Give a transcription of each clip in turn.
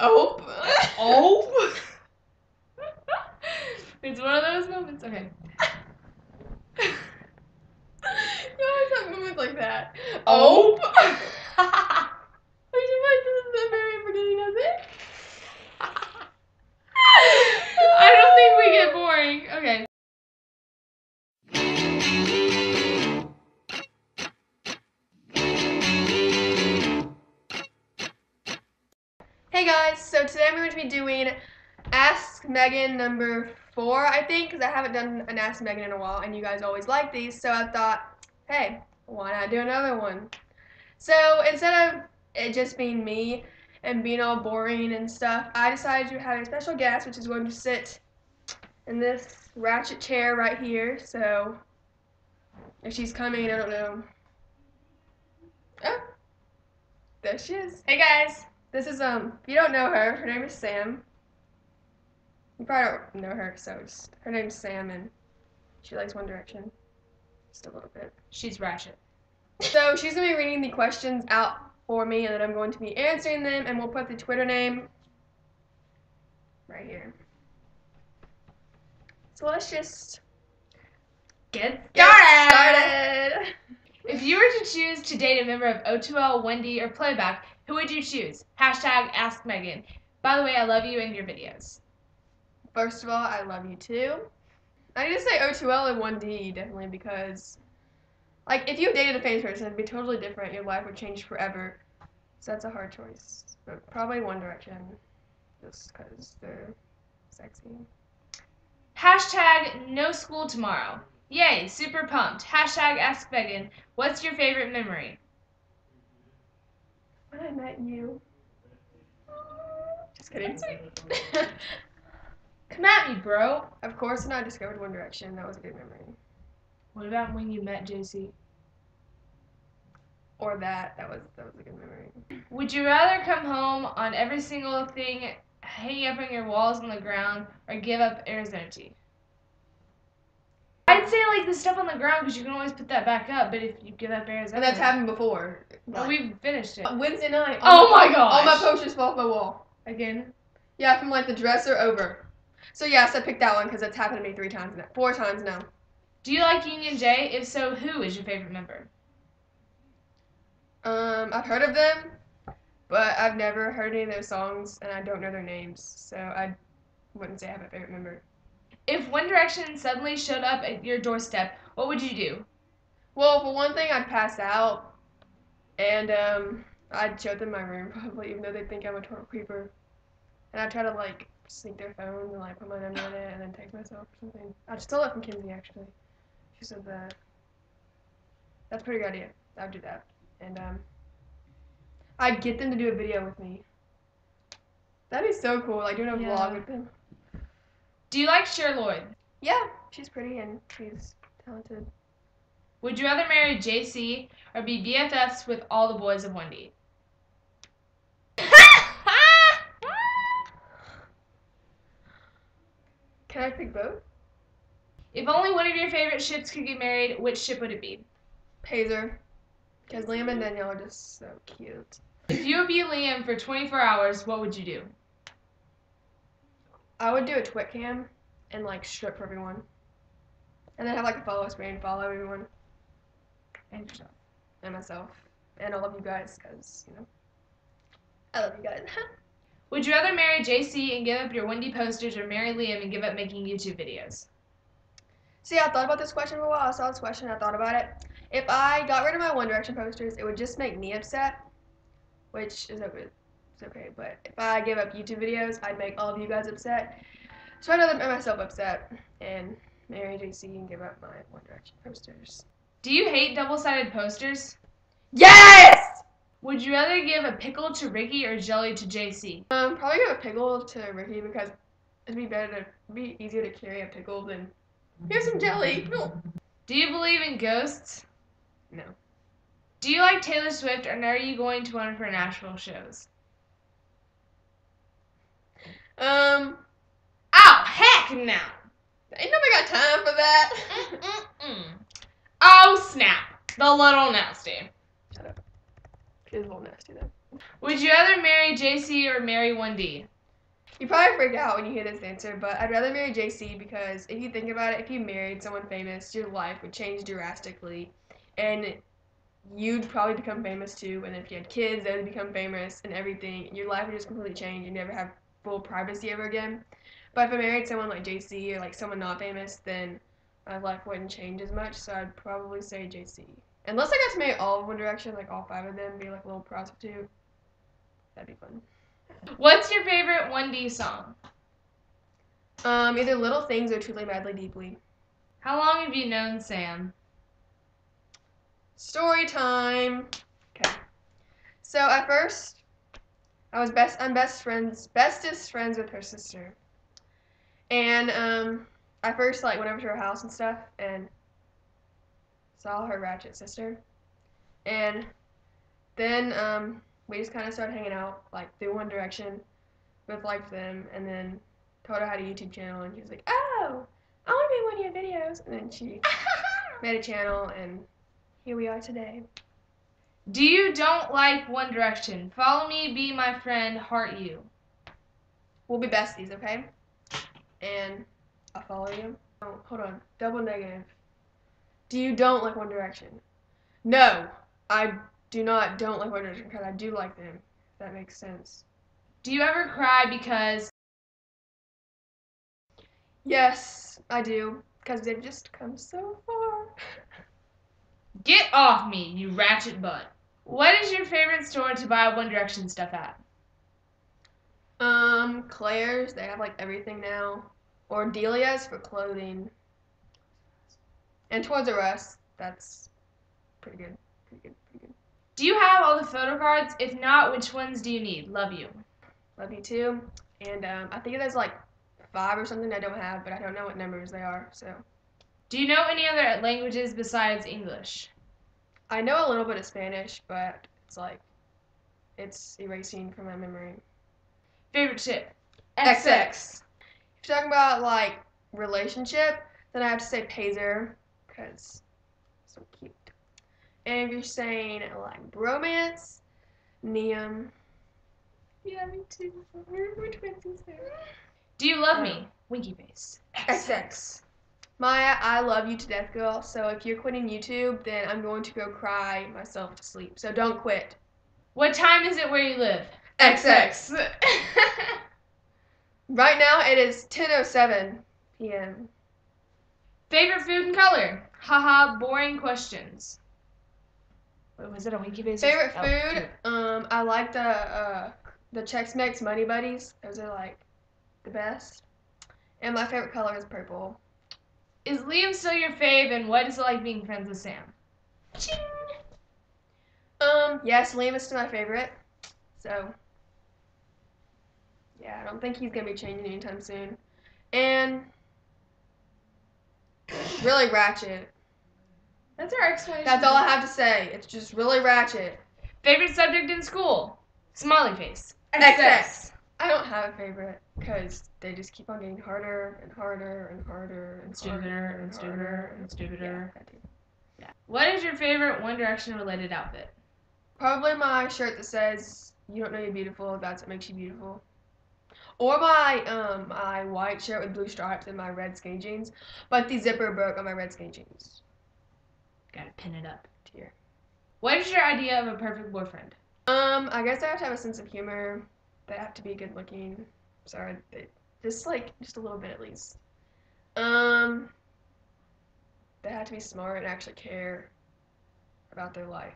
Oh. Oh. it's one of those moments. Okay. you always have moments like that. Oh. I feel like this is the very beginning of it. I don't think we get boring. Guys, so today I'm going to be doing Ask Megan number four, I think, because I haven't done an Ask Megan in a while, and you guys always like these, so I thought, hey, why not do another one? So instead of it just being me and being all boring and stuff, I decided to have a special guest, which is going to sit in this ratchet chair right here. So if she's coming, I don't know. Oh, there she is. Hey guys. This is um. If you don't know her, her name is Sam. You probably don't know her, so just her name's Sam, and she likes One Direction, just a little bit. She's ratchet. So she's gonna be reading the questions out for me, and then I'm going to be answering them, and we'll put the Twitter name right here. So let's just Get get started. started. If you were to choose to date a member of O2L, 1D, or Playback, who would you choose? Hashtag Ask Megan. By the way, I love you and your videos. First of all, I love you too. I need to say O2L and 1D definitely because, like, if you dated a famous person, it'd be totally different. Your life would change forever. So that's a hard choice. But probably One Direction, just because they're sexy. Hashtag No School Tomorrow. Yay, super pumped. Hashtag Ask Megan. What's your favorite memory? When I met you. Just kidding. Come at me, bro. of course, when I discovered One Direction, that was a good memory. What about when you met JC? Or that, that was that was a good memory. Would you rather come home on every single thing hanging up on your walls on the ground or give up Arizona tea? I'd say like the stuff on the ground because you can always put that back up, but if you give up Arizona, And that's happened before. Well, we finished it Wednesday night. Oh my god! All my posters fell off my wall. again. Yeah, from like the dresser over. So yes, I picked that one because it's happened to me three times now, four times now. Do you like Union J? If so, who is your favorite member? Um, I've heard of them, but I've never heard any of their songs, and I don't know their names, so I wouldn't say I have a favorite member. If One Direction suddenly showed up at your doorstep, what would you do? Well, for one thing, I'd pass out, and um, I'd show them my room probably, even though they think I'm a total creeper. And I'd try to like sneak their phones and like put my number in it and then text myself or something. I'd steal it from Kinsey actually. She said that. That's a pretty good idea. I'd do that, and um, I'd get them to do a video with me. That'd be so cool, like doing a Yeah. vlog with them. Do you like Cher Lloyd? Yeah, she's pretty and she's talented. Would you rather marry JC or be BFFs with all the boys of 1D? Can I pick both? if only one of your favorite ships could get married, which ship would it be? Pazer. Because Liam and Danielle are just so cute. If you would be Liam for 24 hours, what would you do? I would do a twit cam and like strip for everyone. And then have like a follow screen, follow everyone And yourself. and myself. And all of you guys, because, you know, I love you guys. Would you rather marry JC and give up your 1D posters or marry Liam and give up making YouTube videos? See, I thought about this question for a while. I saw this question, I thought about it. If I got rid of my One Direction posters, it would just make me upset, which is okay. It's okay. But if I gave up YouTube videos, I'd make all of you guys upset. So I'd rather make myself upset and marry JC and give up my One Direction posters. Do you hate double sided posters? Yes! Would you rather give a pickle to Ricky or jelly to JC? Um, probably give a pickle to Ricky because it'd be better to it'd be easier to carry a pickle than here's some jelly. No. Do you believe in ghosts? No. Do you like Taylor Swift and are you going to one of her Nashville shows? Um, Oh, heck no! ain't nobody got time for that. Mm-mm-mm. Oh, snap. The little nasty. Shut up. She's a little nasty though. Would you rather marry JC or marry 1D? You probably freak out when you hear this answer, but I'd rather marry JC because if you think about it, if you married someone famous, your life would change drastically, and you'd probably become famous too. And if you had kids, they would become famous, and everything. Your life would just completely change. You'd never have full privacy ever again. But if I married someone like JC or like someone not famous, then my life wouldn't change as much. So I'd probably say JC. Unless I got to marry all of One Direction, like all five of them, be like a little prostitute. That'd be fun. What's your favorite 1D song? Um, either Little Things or Truly Madly Deeply. How long have you known Sam? Story time. Okay. So at first, I was best. I'm best friends, bestest friends with her sister. And um, I first like went over to her house and stuff and saw her ratchet sister. And then um, we just kind of started hanging out like through One Direction, both liked them, and then told her I had a YouTube channel, and she was like, "Oh, I want to be in one of your videos." And then she made a channel, and here we are today. Do you don't like One Direction? Follow me, be my friend, heart you. We'll be besties, okay? And I'll follow you. Oh, hold on. Double negative. Do you don't like One Direction? No, I do not don't like One Direction because I do like them. If that makes sense. Do you ever cry because Yes, I do because they've just come so far. Get off me, you ratchet butt. What is your favorite store to buy One Direction stuff at? Um, Claire's, they have like everything now. Or Delia's for clothing. And Toys R Us, that's pretty good. Pretty good, pretty good. Do you have all the photo cards? If not, which ones do you need? Love you. Love you too. And um, I think there's like five or something I don't have, but I don't know what numbers they are. So Do you know any other languages besides English? I know a little bit of Spanish, but it's like it's erasing from my memory. Favorite chip? XX. If you're talking about like relationship, then I have to say Pazer because so cute. And if you're saying like romance, Niam. Yeah, me too. We're, we're twinsies there. Do you love Yeah. me? Um, Winky face. XX. Maya, I love you to death, girl. So if you're quitting YouTube, then I'm going to go cry myself to sleep. So don't quit. What time is it where you live? XX. Right now it is 10:07 p.m. Favorite food and color? Haha, boring questions. Wait, was it a winky face? Favorite Oh, food? Um, I like the uh, the Chex Mix Muddy Buddies. Those are like the best. And my favorite color is purple. Is Liam still your fave, and what is it like being friends with Sam? Ching. Um, yes, Liam is still my favorite. So, yeah, I don't think he's gonna be changing anytime soon. And really ratchet. That's our explanation. That's all I have to say. It's just really ratchet. Favorite subject in school? Smiley face. XX. I don't have a favorite because they just keep on getting harder and harder and harder and Stupider and stupider and stupider. Yeah, too. What is your favorite One Direction related outfit? Probably my shirt that says "You don't know you're beautiful. That's what makes you beautiful." Or my um my white shirt with blue stripes and my red skinny jeans, but the zipper broke on my red skinny jeans. Gotta pin it up. Here. What is your idea of a perfect boyfriend? Um, I guess I have to have a sense of humor. They have to be good looking. Sorry, they, just like just a little bit at least. Um, they have to be smart and actually care about their life.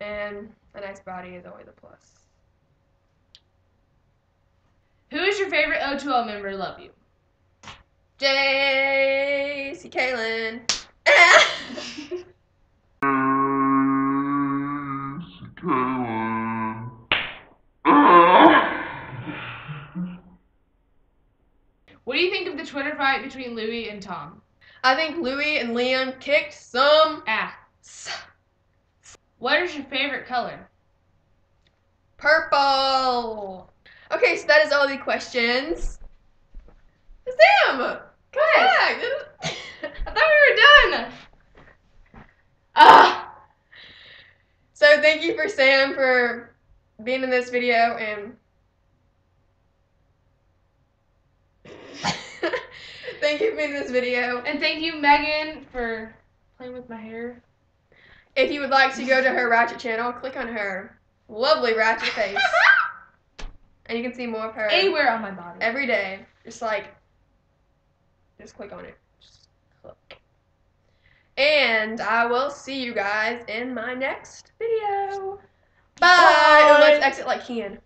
And a nice body is always a plus. Who is your favorite O2L member? Love you. JC Caylen. What do you think of the Twitter fight between Louis and Tom? I think Louis and Liam kicked some ass. What is your favorite color? purple. Okay, so that is all the questions. Sam, come back. I thought we were done. Ah! So thank you for Sam for being in this video and thank you for being in this video. And thank you, Megan, for playing with my hair. If you would like to go to her Ratchet channel, click on her lovely Ratchet face. and you can see more of her Anywhere on my body. every day. Just like, just click on it. Just click. And I will see you guys in my next video. Bye. Bye. Oh, let's exit like Ken.